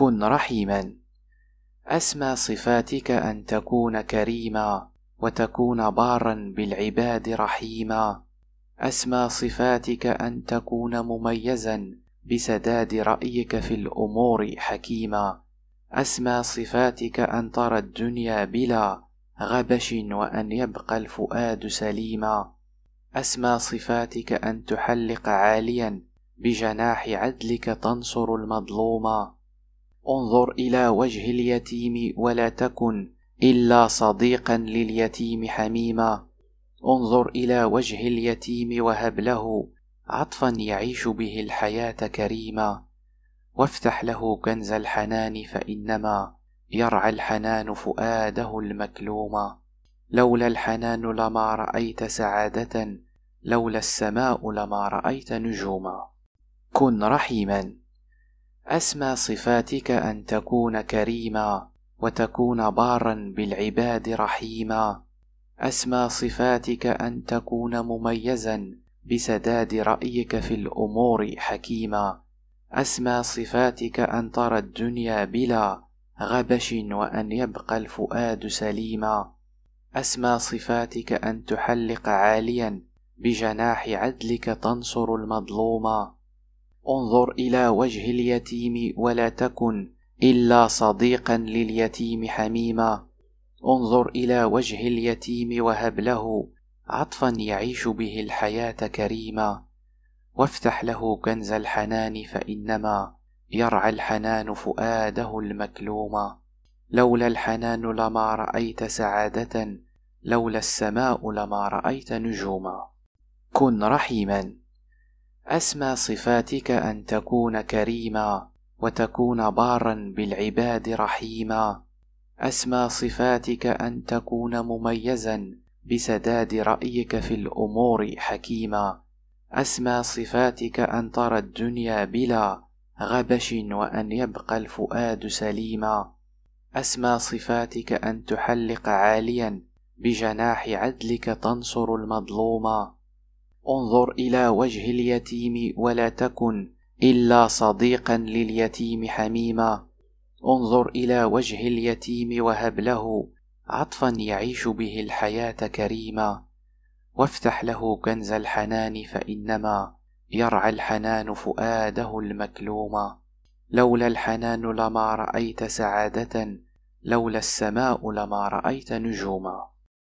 كن رحيما. أسمى صفاتك أن تكون كريما وتكون بارا بالعباد رحيما. أسمى صفاتك أن تكون مميزا بسداد رأيك في الأمور حكيما. أسمى صفاتك أن ترى الدنيا بلا غبش وأن يبقى الفؤاد سليما. أسمى صفاتك أن تحلق عاليا بجناح عدلك تنصر المظلوما. انظر إلى وجه اليتيم ولا تكن إلا صديقا لليتيم حميما. انظر إلى وجه اليتيم وهب له عطفا يعيش به الحياة كريما. وافتح له كنز الحنان فإنما يرعى الحنان فؤاده المكلوما لولا الحنان لما رأيت سعادة لولا السماء لما رأيت نجوما. كن رحيما. أسمى صفاتك أن تكون كريما وتكون بارا بالعباد رحيما. أسمى صفاتك أن تكون مميزا بسداد رأيك في الأمور حكيما. أسمى صفاتك أن ترى الدنيا بلا غبش وأن يبقى الفؤاد سليما. أسمى صفاتك أن تحلق عاليا بجناح عدلك تنصر المظلوما. انظر إلى وجه اليتيم ولا تكن إلا صديقا لليتيم حميما. انظر إلى وجه اليتيم وهب له عطفا يعيش به الحياة كريما. وافتح له كنز الحنان فإنما يرعى الحنان فؤاده المكلوما لولا الحنان لما رأيت سعادة لولا السماء لما رأيت نجوما. كن رحيما. أسمى صفاتك أن تكون كريما وتكون بارا بالعباد رحيما. أسمى صفاتك أن تكون مميزا بسداد رأيك في الأمور حكيما. أسمى صفاتك أن ترى الدنيا بلا غبش وأن يبقى الفؤاد سليما. أسمى صفاتك أن تحلق عاليا بجناح عدلك تنصر المظلوما. انظر إلى وجه اليتيم ولا تكن إلا صديقا لليتيم حميما. انظر إلى وجه اليتيم وهب له عطفا يعيش به الحياة كريما. وافتح له كنز الحنان فإنما يرعى الحنان فؤاده المكلوما لولا الحنان لما رأيت سعادة لولا السماء لما رأيت نجوما.